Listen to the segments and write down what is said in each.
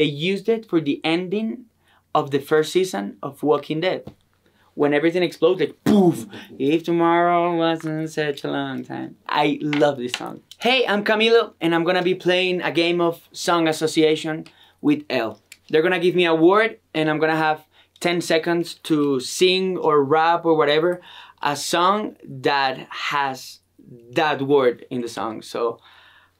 They used it for the ending of the first season of Walking Dead. When everything explodes, like poof, if tomorrow wasn't such a long time. I love this song. Hey, I'm Camilo, and I'm gonna be playing a game of song association with ELLE. They're gonna give me a word, and I'm gonna have 10 seconds to sing or rap or whatever a song that has that word in the song. So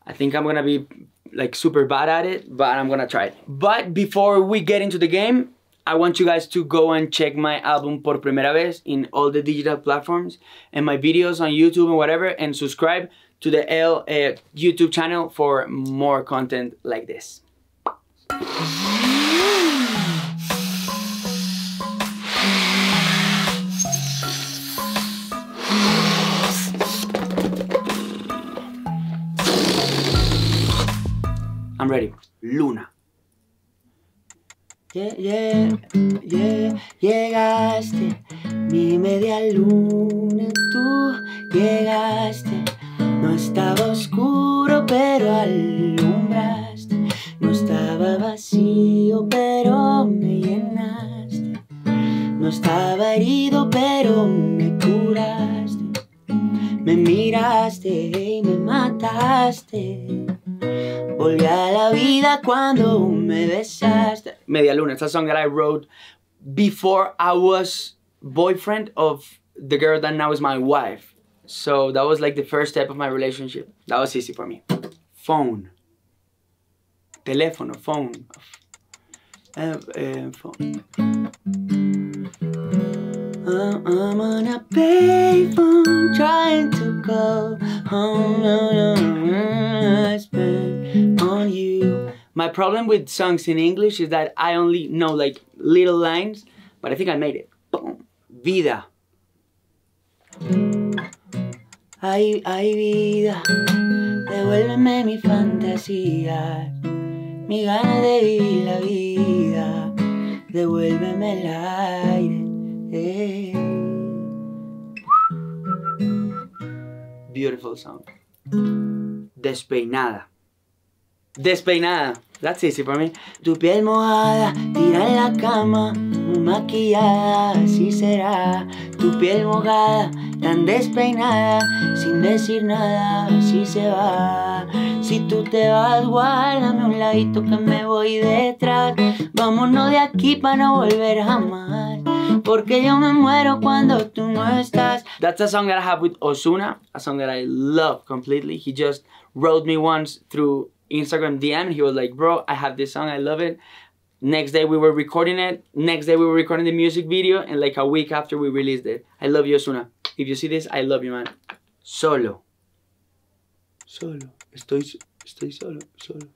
I think I'm gonna be like super bad at it, but I'm gonna try it. But before we get into the game, I want you guys to go and check my album Por Primera Vez in all the digital platforms and my videos on YouTube and whatever, and subscribe to the ELLE uh, YouTube channel for more content like this. I'm ready. Luna. Yeah, yeah, yeah, llegaste, mi media luna, tú llegaste. No estaba oscuro, pero alumbraste. No estaba vacío, pero me llenaste. No estaba herido, pero me curaste. Me miraste y me mataste. Volví a la vida cuando me besaste. Media Luna. It's a song that I wrote before I was boyfriend of the girl that now is my wife. So that was like the first step of my relationship. That was easy for me. Phone. Teléfono, phone. Uh, uh, phone. I'm on a payphone problem with songs in English is that I only know like little lines, but I think I made it. Boom. Vida. Ay, ay vida, devuélveme mi fantasía, mi ganas de vivir la vida, devuélveme el aire. eh. Beautiful song. Despeinada. Despeinada. That's easy for me. Tu piel mojada, tira en la cama, muy maquillada, así será. Tu piel mojada, tan despeinada, sin decir nada, así se va. Si tú te vas, guárdame un ladito que me voy detrás. Vámonos de aquí para no volver jamás. Porque yo me muero cuando tú no estás. That's a song that I have with Osuna, a song that I love completely. He just wrote me once through Instagram DM and he was like, Bro, I have this song, I love it. Next day we were recording it. Next day we were recording the music video, and like a week after we released it. I love you, Ozuna. If you see this, I love you, man. Solo. Solo. Estoy, estoy solo, solo.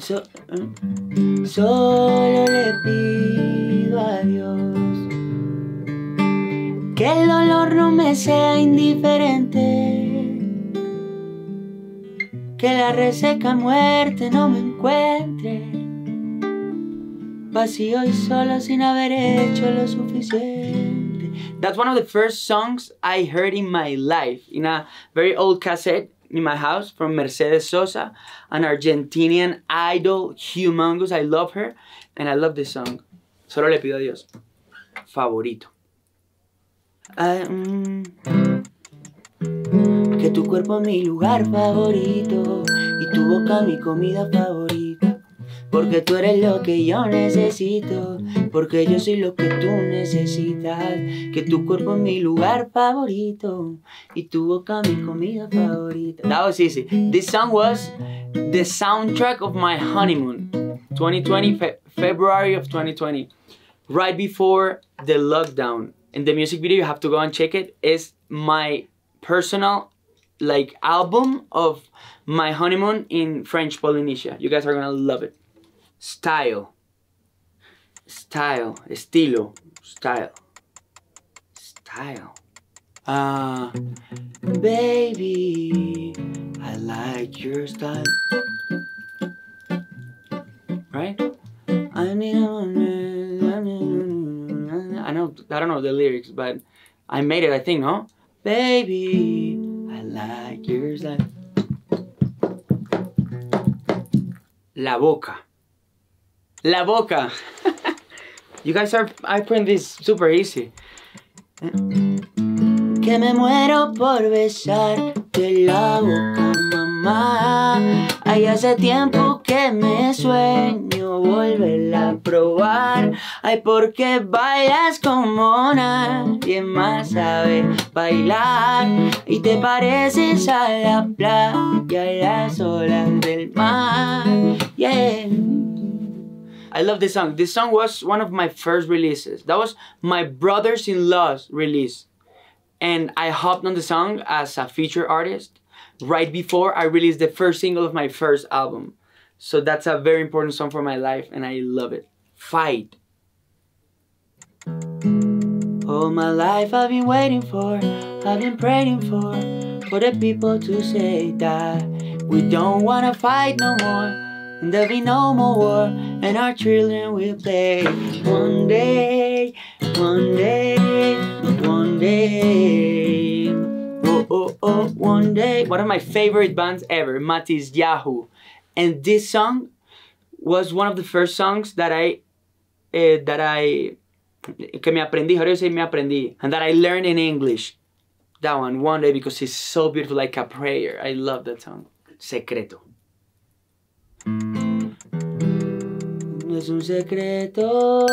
So- mm. solo le pido a Dios que el dolor no me sea indiferente. Que la reseca muerte no me encuentre solo sin haber hecho lo suficiente. That's one of the first songs I heard in my life in a very old cassette in my house from Mercedes Sosa, an Argentinian idol, humongous. I love her and I love this song. Solo le pido a Dios. Favorito. Ah, mm. Que tu cuerpo es mi lugar favorito y tu boca mi comida favorita. Porque tú eres lo que yo necesito, porque yo soy lo que tú necesitas. Que tu cuerpo es mi lugar favorito y tu boca mi comida favorita. That was easy. This song was the soundtrack of my honeymoon. 2020, Fe- February of 2020. Right before the lockdown. In the music video, you have to go and check it. Is my personal like album of my honeymoon in French Polynesia. You guys are gonna love it. Style. Style. Estilo. Style. Style. Ah. Baby, I like your style. right? I know I don't know the lyrics, but I made it. I think no. Baby, like your style. La boca. La boca. you guys are I print this super easy. Que me muero por besarte la boca, mamá. Ay, hace tiempo que me sueño volverla probar. Ay, porque bailas como nadie más sabe bailar. Y te pareces a la playa, a las olas del mar. Yeah. I love this song. This song was one of my first releases. That was my brothers in law's release. And I hopped on the song as a feature artist right before I released the first single of my first album. So that's a very important song for my life and I love it. Fight. All my life I've been waiting for, I've been praying for, for the people to say that we don't wanna fight no more, and there'll be no more war, and our children will play. One day, one day, one day, oh oh oh, one day. One of my favorite bands ever, Matisyahu. And this song was one of the first songs that I eh, that I que me aprendí, how do you say me aprendí? And that I learned in English. That one, one day, because it's so beautiful, like a prayer. I love that song. Secreto. Es un secreto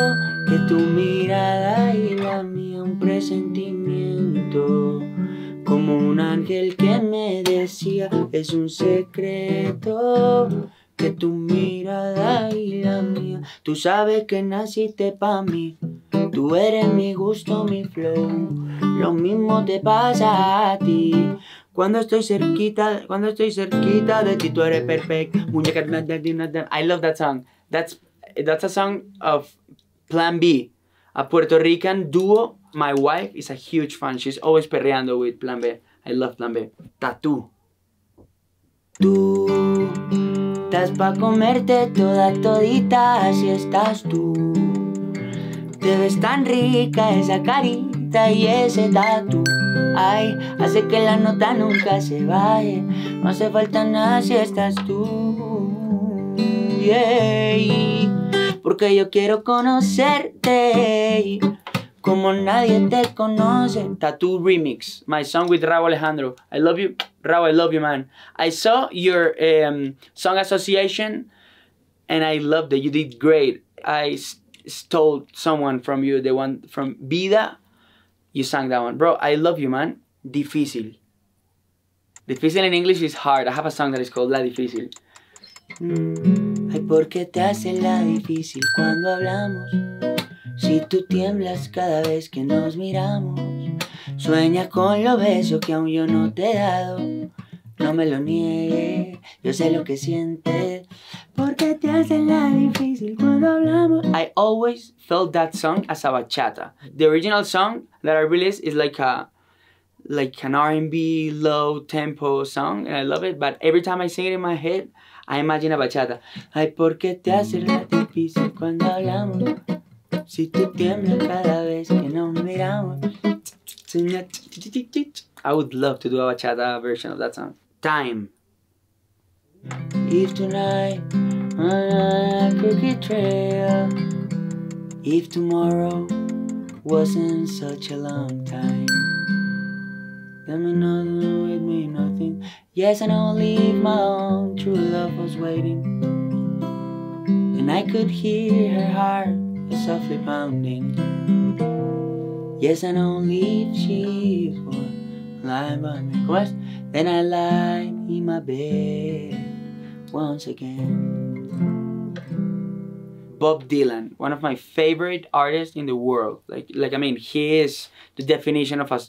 que tu mirada y la mía un presentimiento. Como un ángel que me decía, es un secreto que tu mirada y la mía. Tú sabes que naciste pa' mí. Tú eres mi gusto, mi flow. Lo mismo te pasa a ti. Cuando estoy cerquita, cuando estoy cerquita de ti, tú eres perfecto. Muñeca, I love that song. That's that's a song of Plan B, a Puerto Rican duo. My wife is a huge fan. She's always perreando with Plan B. I love Plan B. Tattoo. Tú estás pa' comerte toda todita, así estás tú. Te ves tan rica esa carita y ese tatu. Ay, hace que la nota nunca se vaya. No hace falta nada si estás tú. Yeah. Porque yo quiero conocerte como nadie te conoce. Tattoo Remix, my song with Rauw Alejandro. I love you, Raúl, I love you, man. I saw your um, song association and I loved it. You did great. I stole someone from you, the one from Vida. You sang that one. Bro, I love you, man. Difícil. Difícil in English is hard. I have a song that is called La Difícil. Ay, ¿por qué te hace la difícil cuando hablamos? Si tú tiemblas cada vez que nos miramos, sueña con lo beso que aún yo no te he dado. No me lo niegues, yo sé lo que sientes. ¿Por qué te hace la difícil cuando hablamos? I always felt that song as a bachata. The original song that I released is like a like an R&B low tempo song and I love it but every time I sing it in my head I imagine a bachata. Ay, ¿por qué te hace la difícil cuando hablamos? Si cada vez que nos miramos. I would love to do a bachata version of that song. Time. If tonight on a crooked trail, if tomorrow wasn't such a long time, then me nothing with me nothing. Yes, I know leave my own true love was waiting, and I could hear her heart softly pounding. Yes, I know leave she's one lie by me. ¿Cómo es? Then I lie in my bed once again. Bob Dylan, one of my favorite artists in the world. Like, like I mean, he is the definition of a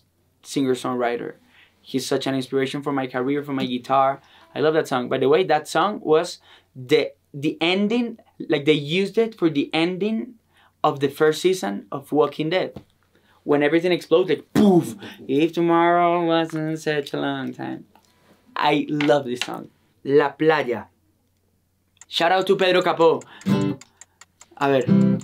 singer-songwriter. He's such an inspiration for my career, for my guitar. I love that song. By the way, that song was the the ending. Like they used it for the ending of the first season of Walking Dead. When everything explodes, like poof. If tomorrow wasn't such a long time. I love this song. La Playa. Shout out to Pedro Capó. A ver.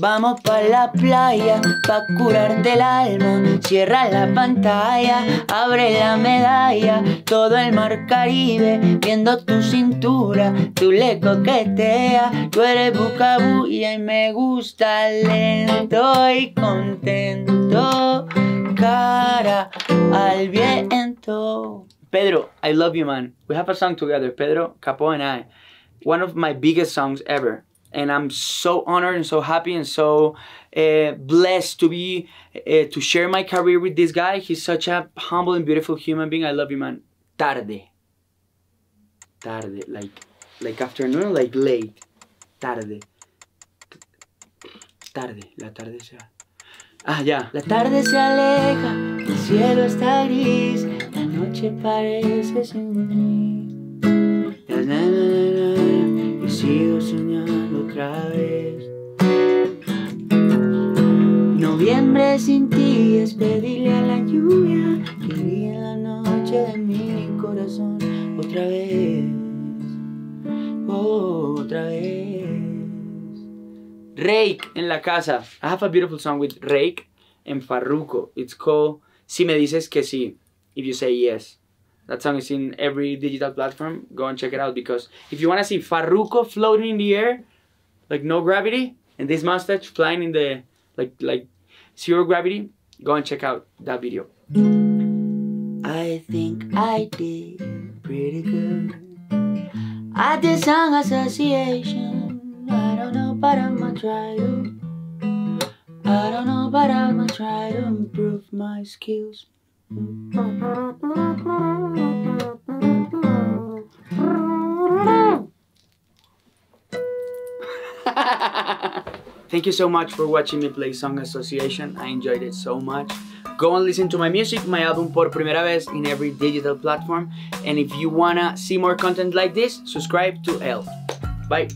Vamos pa' la playa, pa' curarte el alma. Cierra la pantalla, abre la medalla. Todo el mar Caribe, viendo tu cintura. Tú le coquetea, tú eres bucabulla y me gusta lento y contento. Cara al viento. Pedro, I love you, man. We have a song together, Pedro Capo and I. One of my biggest songs ever. And I'm so honored and so happy and so uh, blessed to be uh, to share my career with this guy. He's such a humble and beautiful human being. I love you, man. Tarde. Tarde, like like afternoon, like late. Tarde. Tarde, la tarde se. Ah, ya. La tarde se aleja, el cielo está gris, la noche parece sin na, na, Y sigo soñando otra en la casa. I have a beautiful song with Rake and Farruko. It's called Si me dices que sí, if you say yes. That song is in every digital platform. Go and check it out because if you want to see Farruko floating in the air, like no gravity, and this mustache flying in the like like zero gravity, go and check out that video. I think I did pretty good at the song association. I don't know, but I'ma try to. I don't know, but I'ma try to improve my skills. Thank you so much for watching me play Song Association. I enjoyed it so much. Go and listen to my music, my album Por Primera Vez in every digital platform. And if you wanna see more content like this, subscribe to ELLE. Bye.